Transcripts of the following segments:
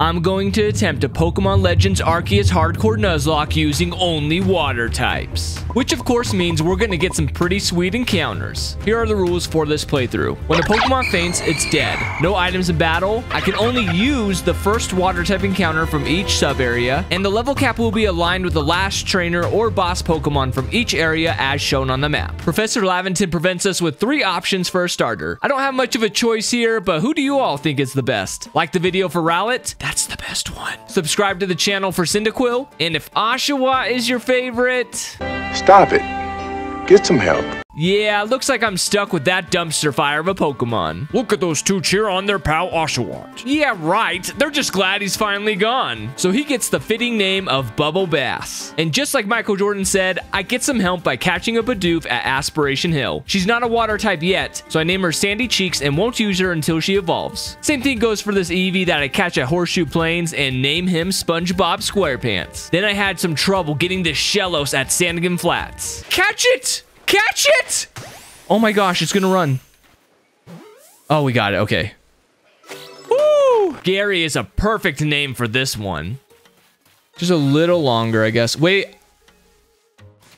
I'm going to attempt a Pokemon Legends Arceus Hardcore Nuzlocke using only water types. Which of course means we're going to get some pretty sweet encounters. Here are the rules for this playthrough. When a Pokemon faints, it's dead. No items in battle. I can only use the first water type encounter from each sub area, and the level cap will be aligned with the last trainer or boss Pokemon from each area as shown on the map. Professor Laventon prevents us with three options for a starter. I don't have much of a choice here, but who do you all think is the best? Like the video for Rowlet? That's the best one. Subscribe to the channel for Cyndaquil, and if Oshawott is your favorite... Stop it. Get some help. Yeah, looks like I'm stuck with that dumpster fire of a Pokemon. Look at those two cheer on their pal Oshawott. Yeah, right. They're just glad he's finally gone. So he gets the fitting name of Bubble Bass. And just like Michael Jordan said, I get some help by catching a Bidoof at Aspiration Hill. She's not a water type yet, so I name her Sandy Cheeks and won't use her until she evolves. Same thing goes for this Eevee that I catch at Horseshoe Plains and name him SpongeBob SquarePants. Then I had some trouble getting this Shellos at Sandgem Flats. Catch it! Catch it! Oh my gosh, it's gonna run. Oh, we got it. Okay. Woo! Gary is a perfect name for this one. Just a little longer, I guess. Wait.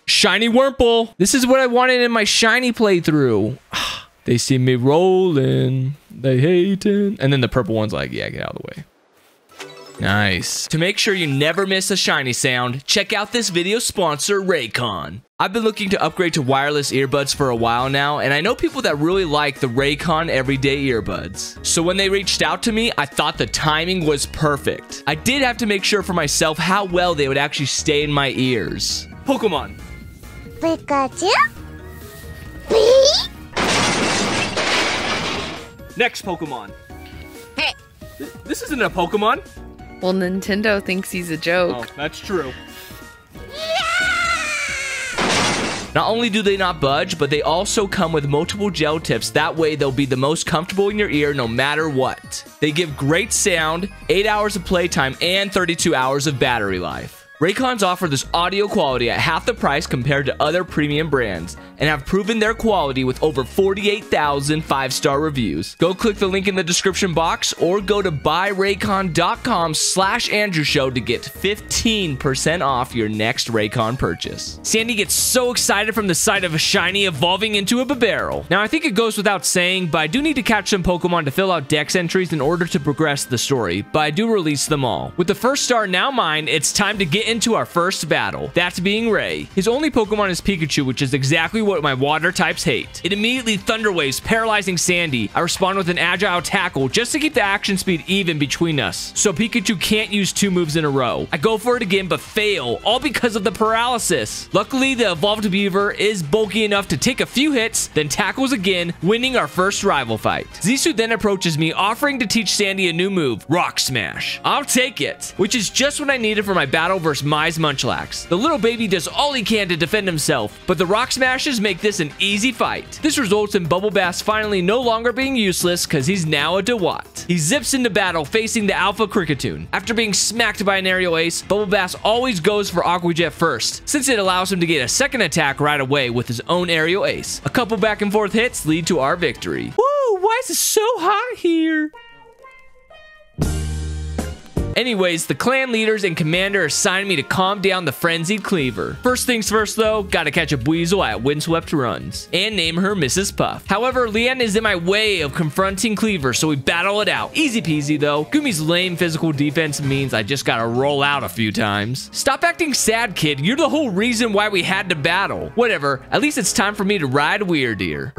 Shiny Wurmple. This is what I wanted in my shiny playthrough. they see me rolling. They hating. And then the purple one's like, yeah, get out of the way. Nice. To make sure you never miss a shiny sound, check out this video sponsor, Raycon. I've been looking to upgrade to wireless earbuds for a while now, and I know people that really like the Raycon Everyday Earbuds. So when they reached out to me, I thought the timing was perfect. I did have to make sure for myself how well they would actually stay in my ears. Pokemon. Pikachu? Next Pokemon. Hey. This isn't a Pokemon. Well, Nintendo thinks he's a joke. Oh, that's true. Not only do they not budge, but they also come with multiple gel tips. That way, they'll be the most comfortable in your ear no matter what. They give great sound, 8 hours of playtime, and 32 hours of battery life. Raycons offer this audio quality at half the price compared to other premium brands and have proven their quality with over 48,000 five-star reviews. Go click the link in the description box or go to buyraycon.com slash Andrew Show to get 15% off your next Raycon purchase. Sandy gets so excited from the sight of a shiny evolving into a Bibarel. Now, I think it goes without saying, but I do need to catch some Pokemon to fill out dex entries in order to progress the story, but I do release them all. With the first star now mine, it's time to get into our first battle, That's being Rei. His only Pokemon is Pikachu, which is exactly what my water types hate. It immediately Thunder Waves, paralyzing Sandy. I respond with an Agile Tackle just to keep the action speed even between us, so Pikachu can't use two moves in a row. I go for it again, but fail, all because of the paralysis. Luckily, the Evolved Beaver is bulky enough to take a few hits, then tackles again, winning our first rival fight. Zisu then approaches me, offering to teach Sandy a new move, Rock Smash. I'll take it, which is just what I needed for my battle versus Mai's Munchlax. The little baby does all he can to defend himself, but the Rock Smashes make this an easy fight. This results in Bubble Bass finally no longer being useless because he's now a Dewott. He zips into battle facing the Alpha Kricketune. After being smacked by an aerial ace, Bubble Bass always goes for Aqua Jet first, since it allows him to get a second attack right away with his own aerial ace. A couple back and forth hits lead to our victory. Woo, why is it so hot here? Anyways, the clan leaders and commander assigned me to calm down the frenzied Kleavor. First things first though, gotta catch a Buizel at Windswept Runs, and name her Mrs. Puff. However, Lian is in my way of confronting Kleavor, so we battle it out. Easy peasy though. Goomy's lame physical defense means I just gotta roll out a few times. Stop acting sad, kid. You're the whole reason why we had to battle. Whatever, at least it's time for me to ride Wyrdeer.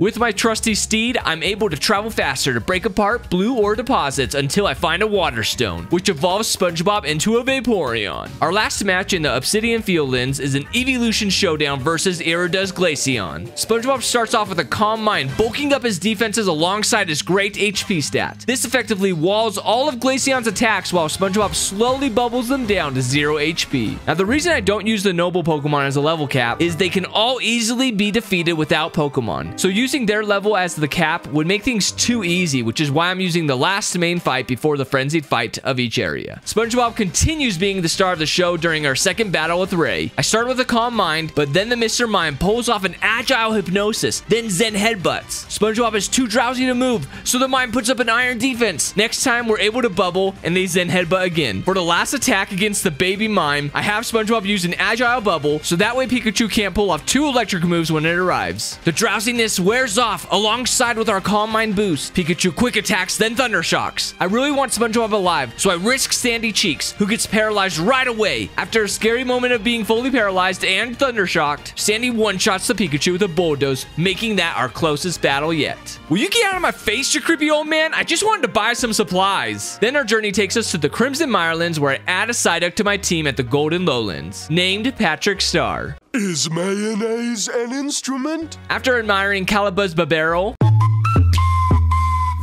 With my trusty steed, I'm able to travel faster to break apart blue ore deposits until I find a water stone, which evolves SpongeBob into a Vaporeon. Our last match in the Obsidian Fieldlands is an Evolution Showdown versus Irida's Glaceon. SpongeBob starts off with a Calm Mind, bulking up his defenses alongside his great HP stat. This effectively walls all of Glaceon's attacks while SpongeBob slowly bubbles them down to 0 HP. Now, the reason I don't use the Noble Pokemon as a level cap is they can all easily be defeated without Pokemon. So use using their level as the cap would make things too easy, which is why I'm using the last main fight before the frenzied fight of each area. SpongeBob continues being the star of the show during our second battle with Rei. I start with a calm mind, but then the Mr. Mime pulls off an agile hypnosis, then Zen headbutts. SpongeBob is too drowsy to move, so the Mime puts up an iron defense. Next time, we're able to bubble, and they Zen headbutt again. For the last attack against the baby Mime, I have SpongeBob use an agile bubble, so that way Pikachu can't pull off two electric moves when it arrives. The drowsiness wears off alongside with our Calm Mind boost. Pikachu quick attacks, then Thunder Shocks. I really want SpongeBob alive, so I risk Sandy Cheeks, who gets paralyzed right away. After a scary moment of being fully paralyzed and Thunder Shocked, Sandy one-shots the Pikachu with a bulldoze, making that our closest battle yet. Will you get out of my face, you creepy old man? I just wanted to buy some supplies. Then our journey takes us to the Crimson Mirelands, where I add a Psyduck to my team at the Golden Lowlands, named Patrick Star. Is mayonnaise an instrument? After admiring Calibuzz Babero,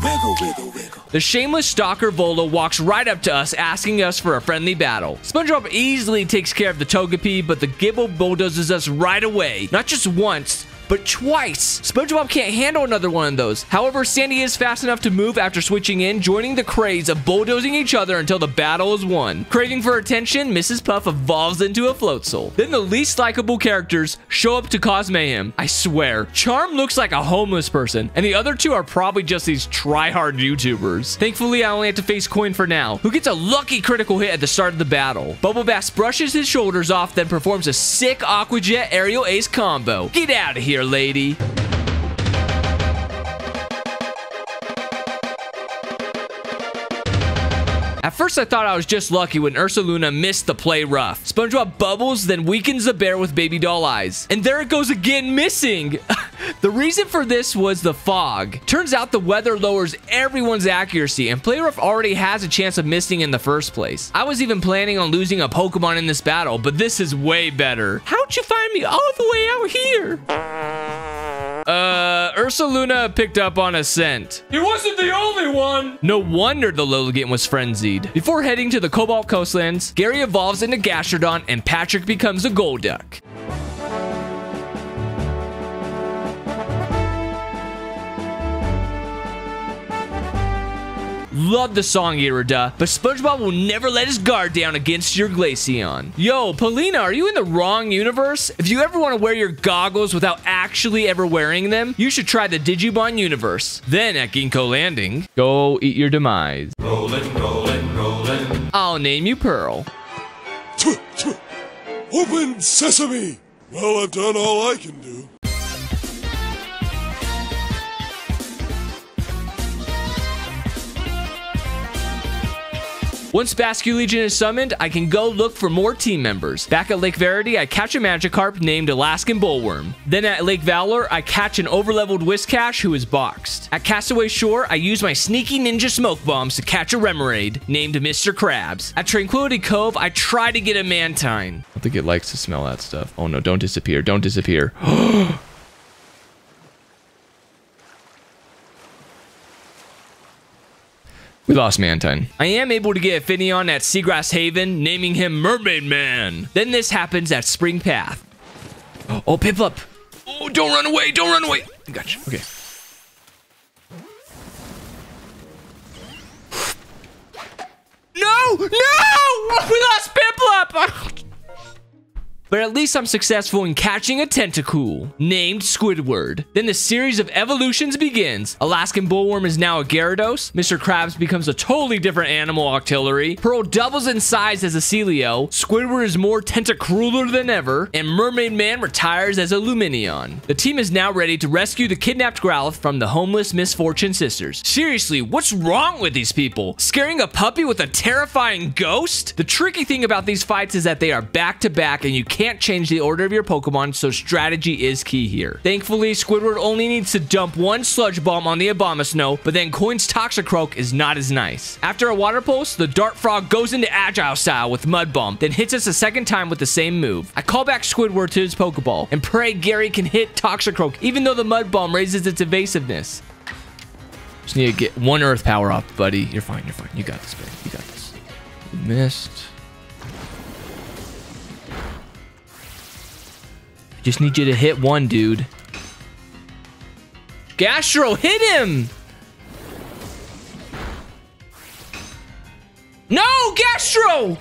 Wiggle, wiggle, wiggle. the shameless stalker Volo walks right up to us asking us for a friendly battle. SpongeBob easily takes care of the Togepi, but the Gible bulldozes us right away. Not just once, but twice. SpongeBob can't handle another one of those. However, Sandy is fast enough to move after switching in, joining the craze of bulldozing each other until the battle is won. Craving for attention, Mrs. Puff evolves into a Floatzel. Then the least likable characters show up to cause mayhem. I swear, Charm looks like a homeless person, and the other two are probably just these try-hard YouTubers. Thankfully, I only have to face Coin for now, who gets a lucky critical hit at the start of the battle. Bubble Bass brushes his shoulders off, then performs a sick Aqua Jet aerial ace combo. Get out of here, lady. At first, I thought I was just lucky when Ursaluna missed the play rough. SpongeBob bubbles, then weakens the bear with baby doll eyes. And there it goes again, missing. the reason for this was the fog. Turns out the weather lowers everyone's accuracy, and play rough already has a chance of missing in the first place. I was even planning on losing a Pokemon in this battle, but this is way better. How'd you find me all the way out here? Uh, Ursaluna picked up on a scent. He wasn't the only one! No wonder the Lilligant was frenzied. Before heading to the Cobalt Coastlands, Gary evolves into Gastrodon and Patrick becomes a Golduck. Love the song Irida, but SpongeBob will never let his guard down against your Glaceon. Yo, Palina, are you in the wrong universe? If you ever want to wear your goggles without actually ever wearing them, you should try the Digimon universe. Then at Ginkgo Landing, go eat your demise. Rollin', rollin', rollin'. I'll name you Pearl. Open sesame! Well, I've done all I can do. Once Basculegion is summoned, I can go look for more team members. Back at Lake Verity, I catch a Magikarp named Alaskan Bullworm. Then at Lake Valor, I catch an overleveled Whiscash who is boxed. At Castaway Shore, I use my sneaky ninja smoke bombs to catch a Remoraid named Mr. Krabs. At Tranquility Cove, I try to get a Mantine. I think it likes to smell that stuff. Oh no, don't disappear, don't disappear. We lost Mantine. I am able to get Finneon at Seagrass Haven, naming him Mermaid Man. Then this happens at Spring Path. Oh, Piplup. Oh, don't run away, don't run away. Gotcha, okay. No, no! We lost Piplup! But at least I'm successful in catching a Tentacool, named Squidward. Then the series of evolutions begins. Alaskan Bullworm is now a Gyarados, Mr. Krabs becomes a totally different animal Octillery, Pearl doubles in size as a Sealeo, Squidward is more tentacrueler than ever, and Mermaid Man retires as a Lumineon. The team is now ready to rescue the kidnapped Growlithe from the homeless Misfortune Sisters. Seriously, what's wrong with these people? Scaring a puppy with a terrifying ghost? The tricky thing about these fights is that they are back to back and you can't change the order of your Pokemon, so strategy is key here. Thankfully, Squidward only needs to dump one Sludge Bomb on the Abomasnow, but then Coin's Toxicroak is not as nice. After a Water Pulse, the Dart Frog goes into Agile style with Mud Bomb, then hits us a second time with the same move. I call back Squidward to his Pokeball, and pray Gary can hit Toxicroak, even though the Mud Bomb raises its evasiveness. Just need to get one Earth Power up, buddy. You're fine, you're fine. You got this, buddy. You got this. Missed. Just need you to hit one, dude. Gastro, hit him! No, Gastro!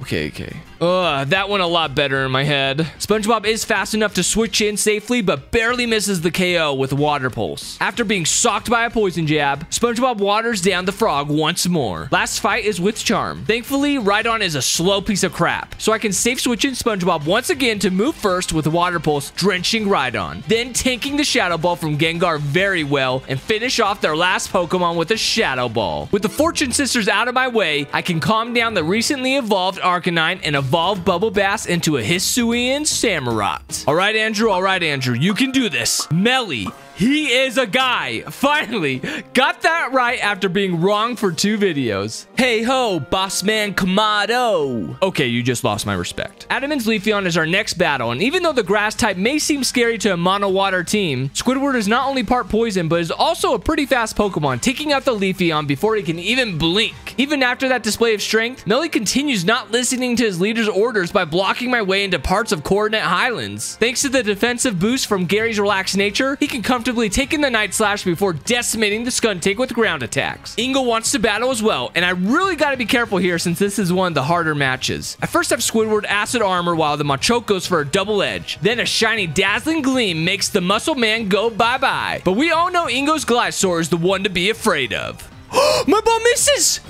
Okay, okay. Ugh, that went a lot better in my head. SpongeBob is fast enough to switch in safely, but barely misses the KO with Water Pulse. After being socked by a poison jab, SpongeBob waters down the frog once more. Last fight is with Charm. Thankfully, Rhydon is a slow piece of crap, so I can safe switch in SpongeBob once again to move first with Water Pulse, drenching Rhydon. Then tanking the Shadow Ball from Gengar very well, and finish off their last Pokemon with a Shadow Ball. With the Fortune Sisters out of my way, I can calm down the recently evolved Arcanine and evolve Bubble Bass into a Hisuian Samurott. All right, Andrew. All right, Andrew. You can do this. Melli. He is a guy. Finally, got that right after being wrong for two videos. Hey ho, boss man Kamado. Okay, you just lost my respect. Adaman's Leafeon is our next battle, and even though the grass type may seem scary to a mono water team, Squidward is not only part poison, but is also a pretty fast Pokemon, taking out the Leafeon before he can even blink. Even after that display of strength, Melli continues not listening to his leader's orders by blocking my way into parts of Coronet Highlands. Thanks to the defensive boost from Gary's relaxed nature, he can comfortably take in the Night Slash before decimating the Skuntank with ground attacks. Ingo wants to battle as well, and I really gotta be careful here since this is one of the harder matches. I first have Squidward Acid Armor while the Machoke goes for a double edge. Then a shiny Dazzling Gleam makes the Muscle Man go bye-bye. But we all know Ingo's Gliscor is the one to be afraid of. My ball misses!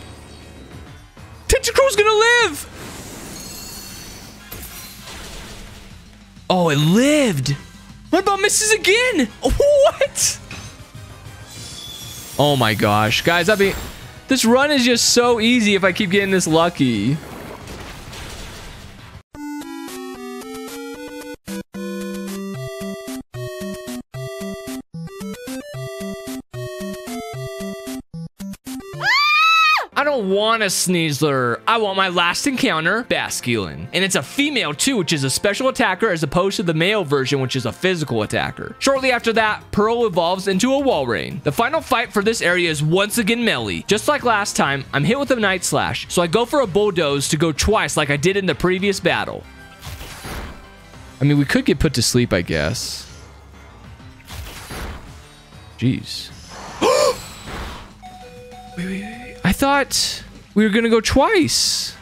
Tentacruel's gonna live! Oh, it lived! What about misses again! What? Oh my gosh. Guys, I mean, this run is just so easy if I keep getting this lucky. Don't want a Sneasler. I want my last encounter, Basculin. And it's a female too, which is a special attacker as opposed to the male version, which is a physical attacker. Shortly after that, Pearl evolves into a Walrein. The final fight for this area is once again Melli. Just like last time, I'm hit with a Night Slash, so I go for a Bulldoze to go twice like I did in the previous battle. I mean, we could get put to sleep, I guess. Jeez. wait, wait, wait. Thought we were gonna go twice.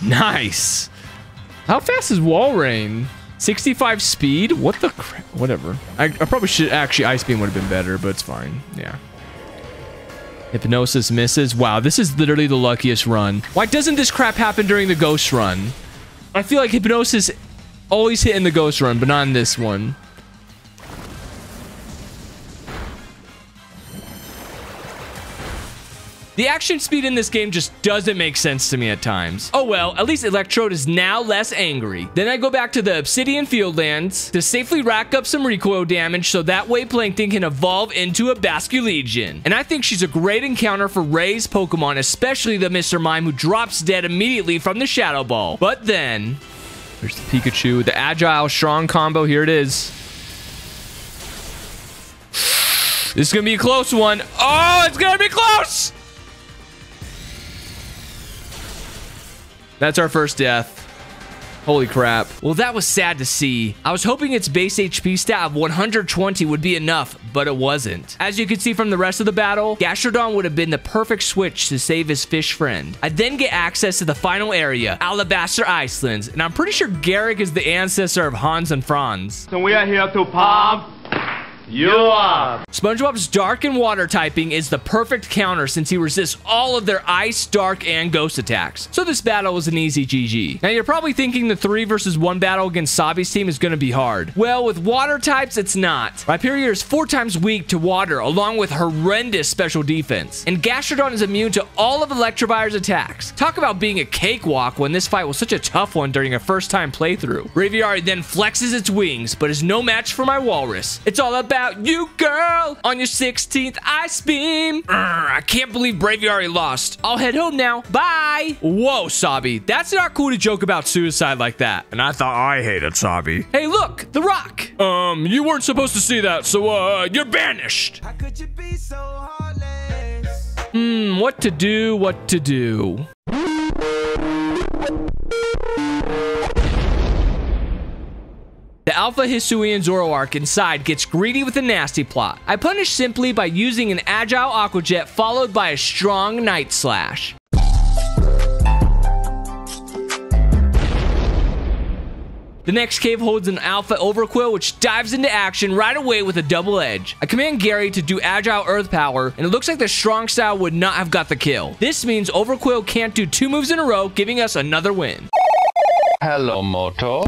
Nice. How fast is Walrein? 65 speed? What the crap? Whatever. I, I probably should actually Ice Beam would have been better, but it's fine. Yeah. Hypnosis misses. Wow, this is literally the luckiest run. Why doesn't this crap happen during the ghost run? I feel like Hypnosis always hit in the ghost run, but not in this one. The action speed in this game just doesn't make sense to me at times. Oh well, at least Electrode is now less angry. Then I go back to the Obsidian Fieldlands to safely rack up some recoil damage so that way Plankton can evolve into a Basculegion. And I think she's a great encounter for Rei's Pokemon, especially the Mr. Mime who drops dead immediately from the Shadow Ball. But then, there's the Pikachu, the Agile Strong combo, here it is. This is gonna be a close one. Oh, it's gonna be close! That's our first death. Holy crap. Well, that was sad to see. I was hoping its base HP stat of 120 would be enough, but it wasn't. As you can see from the rest of the battle, Gastrodon would have been the perfect switch to save his fish friend. I then get access to the final area, Alabaster Icelands, and I'm pretty sure Gaeric is the ancestor of Hans and Franz. So we are here to pump you up. SpongeBob's dark and water typing is the perfect counter since he resists all of their ice, dark, and ghost attacks. So this battle was an easy GG. Now you're probably thinking the 3 versus 1 battle against Sabi's team is going to be hard. Well, with water types, it's not. Rhyperior is 4 times weak to water along with horrendous special defense. And Gastrodon is immune to all of Electivire's attacks. Talk about being a cakewalk when this fight was such a tough one during a first time playthrough. Braviary then flexes its wings, but is no match for my Walrus. It's all about you, girl, on your 16th Ice Beam. Urgh, I can't believe Braviary lost. I'll head home now. Bye. Whoa, Sabi. That's not cool to joke about suicide like that. And I thought I hated Sabi. Hey, look, The Rock. Um, you weren't supposed to see that, so, uh, you're banished. How could you be so heartless? Hmm, what to do, what to do. The Alpha Hisuian Zoroark inside gets greedy with a nasty plot. I punish simply by using an agile Aqua Jet followed by a strong Night Slash. The next cave holds an Alpha Overqwil, which dives into action right away with a double edge. I command Gary to do Agile Earth Power, and it looks like the Strong Style would not have got the kill. This means Overqwil can't do two moves in a row, giving us another win. Hello, Moto.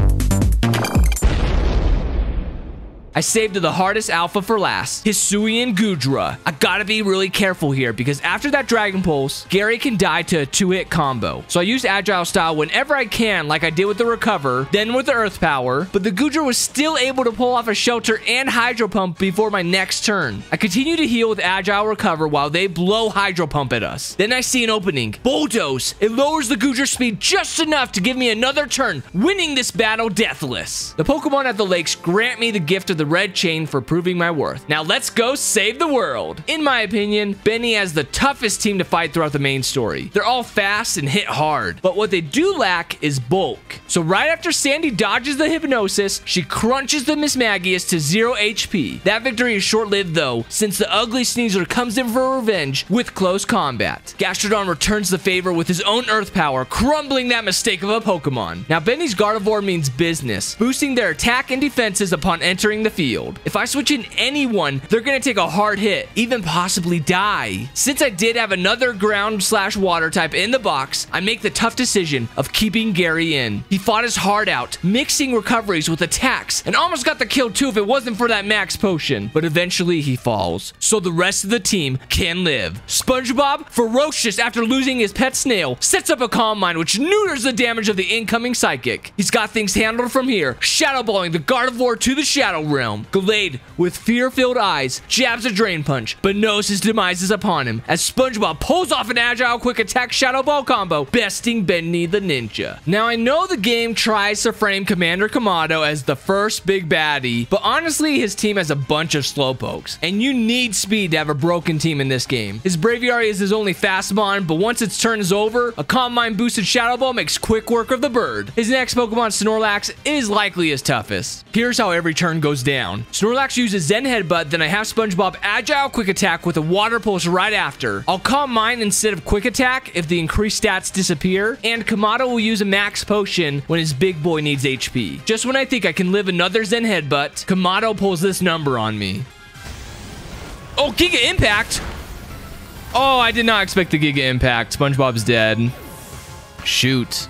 I saved the hardest alpha for last, Hisuian Goodra. I gotta be really careful here because after that Dragon Pulse, Gary can die to a two-hit combo. So I use Agile Style whenever I can like I did with the Recover, then with the Earth Power, but the Goodra was still able to pull off a Shelter and Hydro Pump before my next turn. I continue to heal with Agile Recover while they blow Hydro Pump at us. Then I see an opening. Bulldoze! It lowers the Goodra speed just enough to give me another turn, winning this battle deathless. The Pokemon at the lakes grant me the gift of the red chain for proving my worth. Now let's go save the world. In my opinion, Beni has the toughest team to fight throughout the main story. They're all fast and hit hard, but what they do lack is bulk. So right after Sandy dodges the hypnosis, she crunches the Mismagius to 0 HP. That victory is short-lived though, since the ugly sneezer comes in for revenge with close combat. Gastrodon returns the favor with his own Earth Power, crumbling that mistake of a Pokemon. Now Beni's Gardevoir means business, boosting their attack and defenses upon entering the field. If I switch in anyone, they're gonna take a hard hit, even possibly die. Since I did have another ground slash water type in the box, I make the tough decision of keeping Gary in. He fought his heart out, mixing recoveries with attacks, and almost got the kill too if it wasn't for that max potion. But eventually he falls, so the rest of the team can live. SpongeBob, ferocious after losing his pet snail, sets up a Calm Mind which neuters the damage of the incoming Psychic. He's got things handled from here, Shadow Balling the Gardevoir to the Shadow Realm. Gallade, with fear-filled eyes, jabs a Drain Punch, but knows his demise is upon him as SpongeBob pulls off an agile quick attack Shadow Ball combo, besting Beni the Ninja. Now, I know the game tries to frame Commander Kamado as the first big baddie, but honestly, his team has a bunch of slowpokes, and you need speed to have a broken team in this game. His Braviary is his only fast mon, but once its turn is over, a Calm Mind boosted Shadow Ball makes quick work of the bird. His next Pokemon, Snorlax, is likely his toughest. Here's how every turn goes down. Snorlax uses Zen Headbutt, then I have SpongeBob Agile Quick Attack with a Water Pulse right after. I'll Calm mine instead of Quick Attack if the increased stats disappear, and Kamado will use a Max Potion when his big boy needs HP. Just when I think I can live another Zen Headbutt, Kamado pulls this number on me. Oh, Giga Impact! Oh, I did not expect the Giga Impact. SpongeBob's dead. Shoot.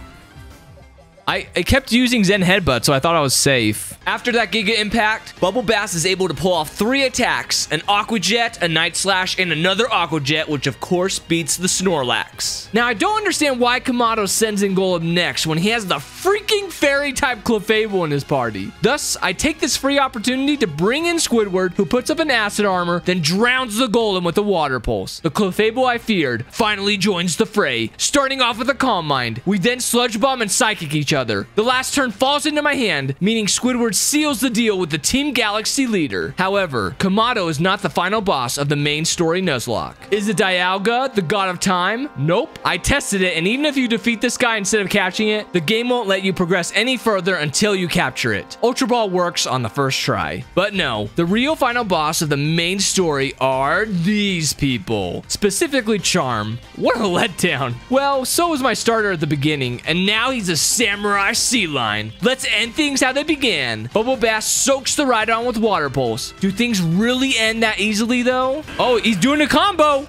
I, I kept using Zen Headbutt, so I thought I was safe. After that Giga Impact, Bubble Bass is able to pull off three attacks, an Aqua Jet, a Night Slash, and another Aqua Jet, which of course beats the Snorlax. Now, I don't understand why Kamado sends in Golem next when he has the freaking Fairy-type Clefable in his party. Thus, I take this free opportunity to bring in Squidward, who puts up an Acid Armor, then drowns the Golem with a Water Pulse. The Clefable I feared finally joins the fray, starting off with a Calm Mind. We then Sludge Bomb and Psychic each other. The last turn falls into my hand, meaning Squidward seals the deal with the Team Galaxy leader. However, Kamado is not the final boss of the main story Nuzlocke. Is it Dialga, the god of time? Nope. I tested it, and even if you defeat this guy instead of catching it, the game won't let you progress any further until you capture it. Ultra Ball works on the first try. But no, the real final boss of the main story are these people. Specifically Charm. What a letdown. Well, so was my starter at the beginning, and now he's a samurai sea Line. Let's end things how they began. Bubble Bass soaks the Rhydon with Water Pulse. Do things really end that easily, though? Oh, he's doing a combo.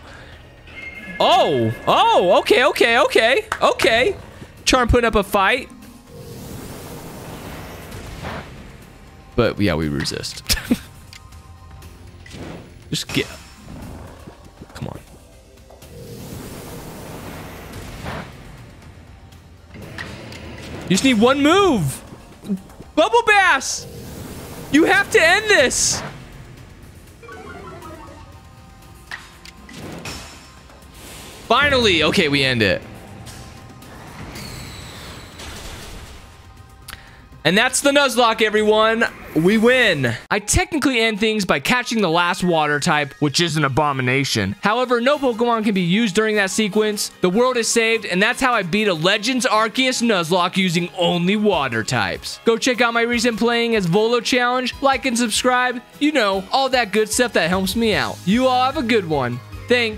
Oh, oh, okay, okay, okay, okay. Charm putting up a fight. But yeah, we resist. Just get. You just need one move. Bubble Bass! You have to end this! Finally! Okay, we end it. And that's the Nuzlocke, everyone. We win. I technically end things by catching the last water type, which is an abomination. However, no Pokemon can be used during that sequence. The world is saved, and that's how I beat a Legends Arceus Nuzlocke using only water types. Go check out my recent playing as Volo challenge, like and subscribe. You know, all that good stuff that helps me out. You all have a good one. Thanks.